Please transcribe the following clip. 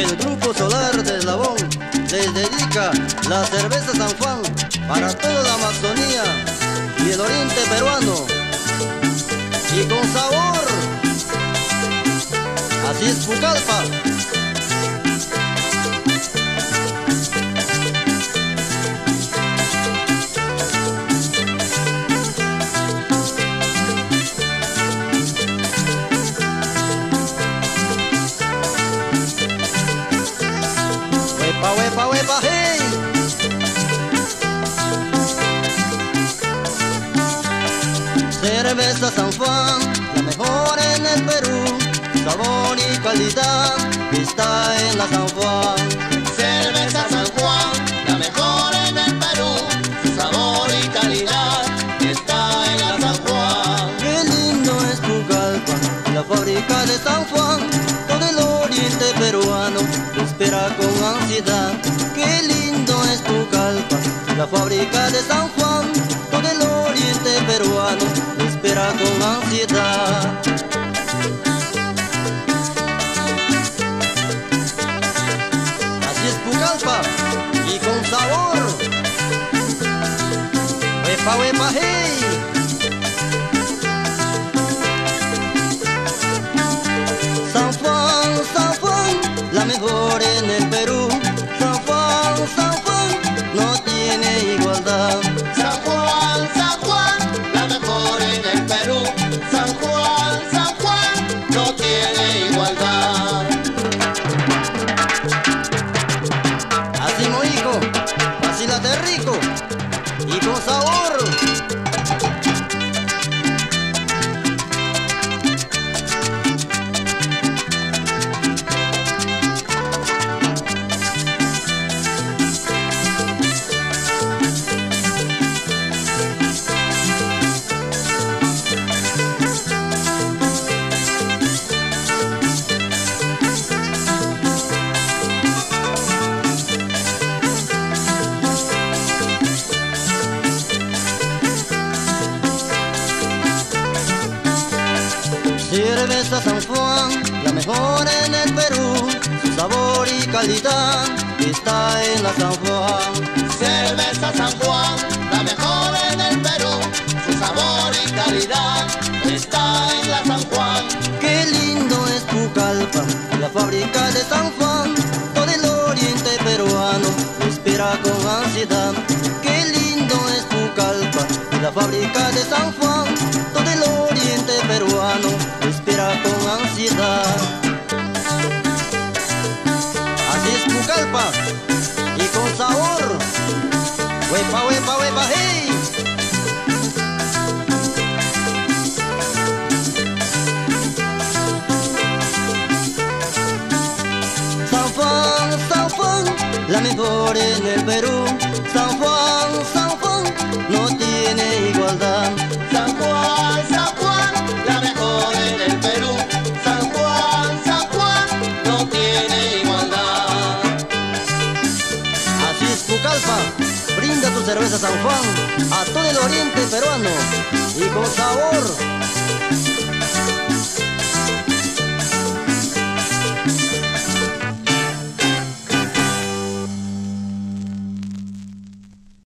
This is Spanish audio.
El grupo solar de Eslabón les dedica la cerveza San Juan para toda la Amazonía y el oriente peruano. Y con sabor, así es Pucallpa. San Juan, la mejor en el Perú. Sabor y calidad está en la San Juan. Cerveza San Juan, la mejor en el Perú. Su sabor y calidad está en la San Juan. Qué lindo es Pucallpa, la fábrica de San Juan. Todo el oriente peruano lo espera con ansiedad. Qué lindo es Pucallpa, la fábrica de San Juan. Lo espera con ansiedad. Así es Pucallpa y con sabor. Huepa, huepa, hey. Cerveza San Juan, la mejor en el Perú. Su sabor y calidad está en la San Juan. Cerveza San Juan, la mejor en el Perú. Su sabor y calidad está en la San Juan. Qué lindo es Pucallpa, la fábrica de San Juan. Todo el oriente peruano espera con ansiedad. Qué lindo es Pucallpa, la fábrica de San Juan. Y con sabor. Huepa, huepa, huepa, hey. San Juan, la mejor en el Perú. Cerveza San Juan a todo el oriente peruano. Y con sabor